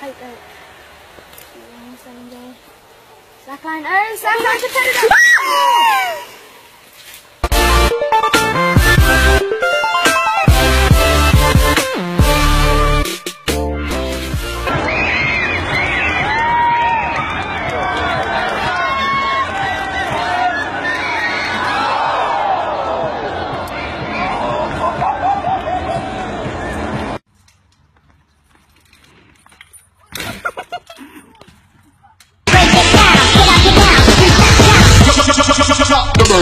height out. Seven Oh, up. Ah! Oh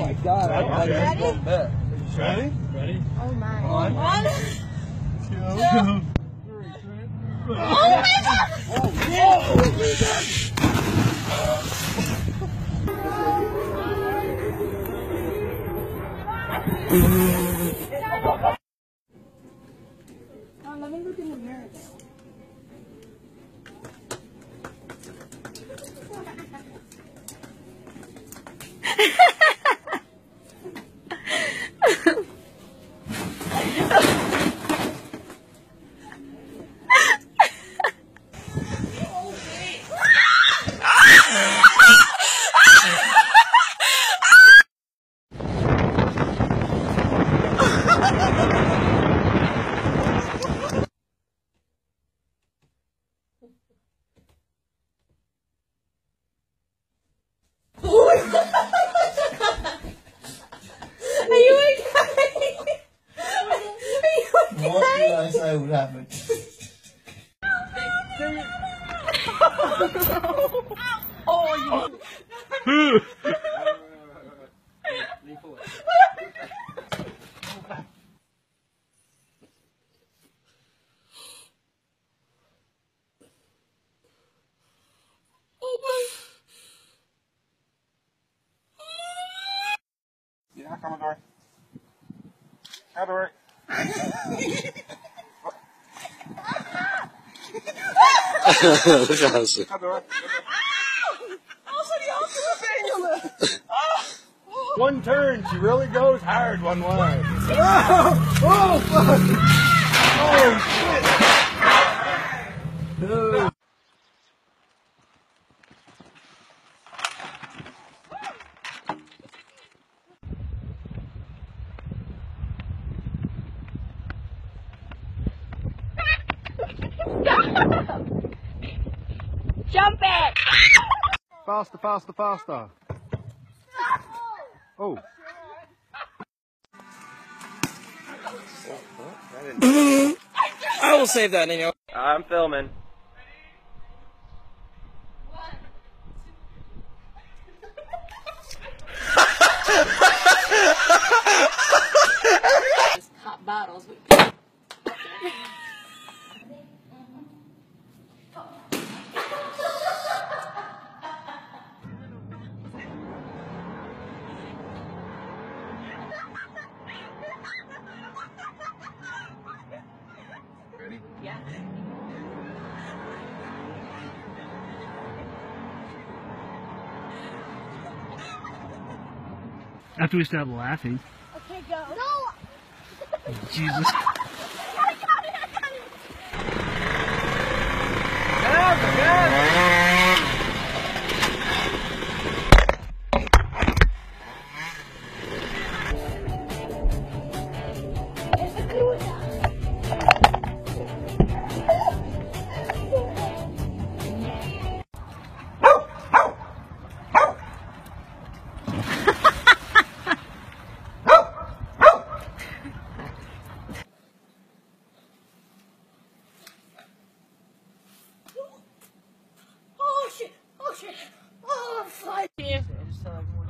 my god. I, I Ready? just bet. Ready? Ready? Oh my. One. One. Two. Oh my god! Oh, let me look in the mirror. Are you okay? Are you What okay? did I say would happen? Yeah, Commodore. Commodore. Look at us. Commodore. Also, the ultimate pendulum. One turn, she really goes hard one way. Jump it! Faster, faster, faster. Oh. I will save that in your. I'm filming. After we stop laughing. Okay, go. No. Jesus.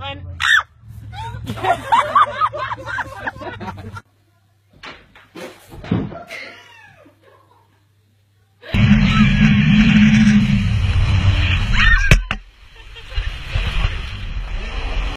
and